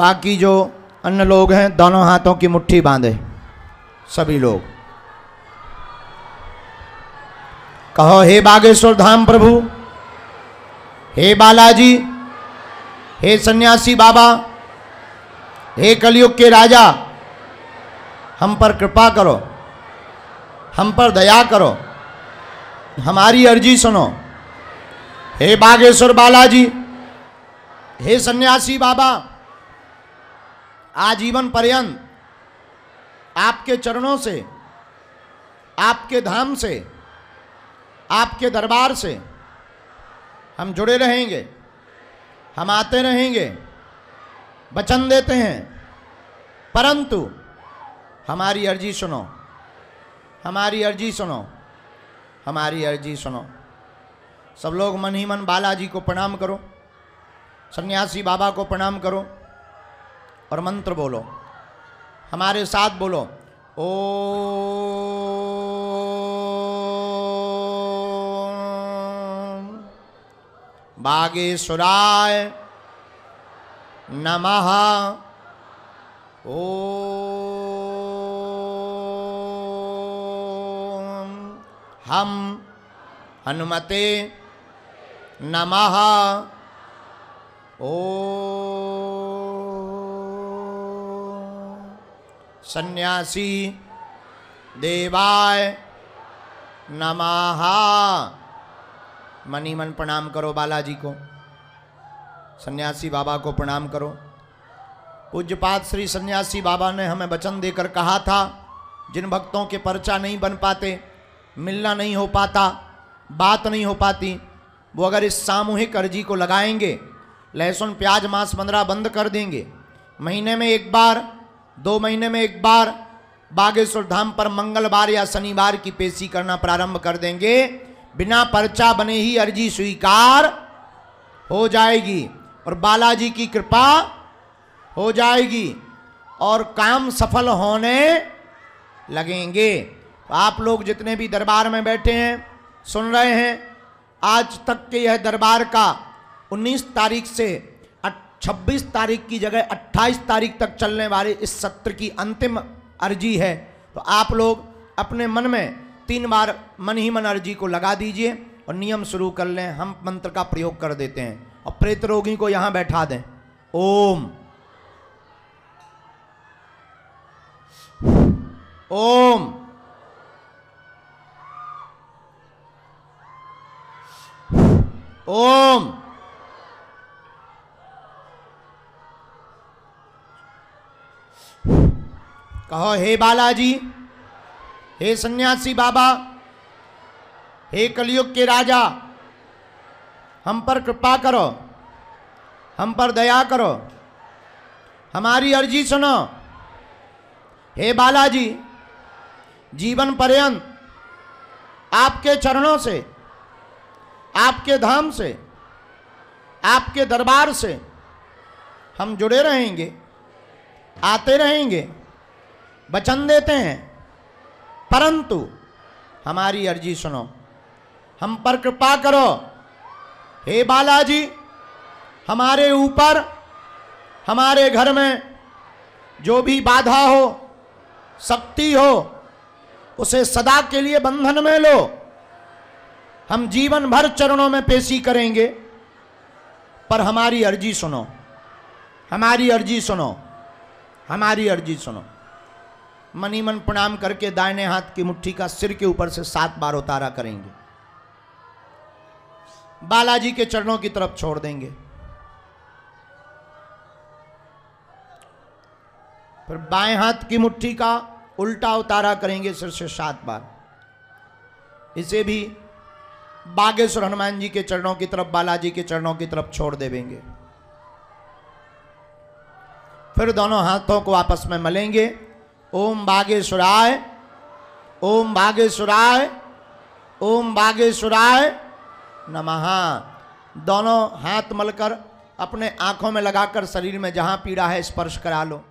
बाकी जो अन्य लोग हैं, दोनों हाथों की मुट्ठी बांधे। सभी लोग। कहो, हे बागेश्वर धाम प्रभु, हे बालाजी, हे सन्यासी बाबा, हे कलयुग के राजा, हम पर कृपा करो, हम पर दया करो, हमारी अर्जी सुनो। हे बागेश्वर बालाजी, हे सन्यासी बाबा आजीवन पर्यंत, आपके चरणों से, आपके धाम से, आपके दरबार से हम जुड़े रहेंगे, हम आते रहेंगे, वचन देते हैं। परंतु हमारी अर्जी सुनो, हमारी अर्जी सुनो, हमारी अर्जी सुनो। सब लोग मन ही मन बालाजी को प्रणाम करो, सन्यासी बाबा को प्रणाम करो। और मंत्र बोलो। हमारे साथ बोलो। ओ बागेश्वराय नमः। ओ हम हनुमते नमः। ओ सन्यासी। देवाय नमः। मनी मन प्रणाम करो बालाजी को। सन्यासी बाबा को प्रणाम करो। पूज्यपात श्री सन्यासी बाबा ने हमें वचन देकर कहा था, जिन भक्तों के पर्चा नहीं बन पाते, मिलना नहीं हो पाता, बात नहीं हो पाती, वो अगर इस सामूहिक अर्जी को लगाएँगे, लहसुन, प्याज, मांस पंद्रह बंद कर देंगे, महीने में एक बार दो महीने में एक बार बागेश्वर धाम पर मंगलवार या शनिवार की पेशी करना प्रारंभ कर देंगे। बिना पर्चा बने ही अर्जी स्वीकार हो जाएगी और बालाजी की कृपा हो जाएगी और काम सफल होने लगेंगे। आप लोग जितने भी दरबार में बैठे हैं, सुन रहे हैं, आज तक के यह दरबार का 19 तारीख से 26 तारीख की जगह 28 तारीख तक चलने वाले इस सत्र की अंतिम अर्जी है। तो आप लोग अपने मन में तीन बार मन ही मन अर्जी को लगा दीजिए और नियम शुरू कर लें, हम मंत्र का प्रयोग कर देते हैं। और प्रेत रोगी को यहाँ बैठा दें। ओम। ओम। ओम। कहो, हे बालाजी, हे सन्यासी बाबा, हे कलयुग के राजा, हम पर कृपा करो, हम पर दया करो, हमारी अर्जी सुनो। हे बालाजी, जीवन पर्यंत आपके चरणों से, आपके धाम से, आपके दरबार से हम जुड़े रहेंगे, आते रहेंगे। वचन देते हैं। परंतु, हमारी अर्जी सुनो। हम पर कृपा करो। हे बालाजी, हमारे ऊपर, हमारे घर में जो भी बाधा हो, शक्ति हो, उसे सदा के लिए बंधन में लो। हम जीवन भर चरणों में पेशी करेंगे। पर हमारी अर्जी सुनो। हमारी अर्जी सुनो। हमारी अर्जी सुनो। मनी मन प्रणाम करके दाहिने हाथ की मुट्ठी का सिर के ऊपर से सात बार उतारा करेंगे। बालाजी के चरणों की तरफ़ छोड़ देंगे। फिर बाएँ हाथ की मुट्ठी का उल्टा उतारा करेंगे सिर से सात बार। इसे भी बागेश्वर हनुमान जी के चरणों की तरफ़, बालाजी के चरणों की तरफ़ छोड़ देवेंगे फिर दोनों हाथों को आपस में मलेंगे। ओम बागेश्वराय ओम बागेश्वराय ओम बागेश्वराय नमः। दोनों हाथ मलकर अपने आँखों में लगाकर शरीर में जहाँ पीड़ा है स्पर्श करा लो।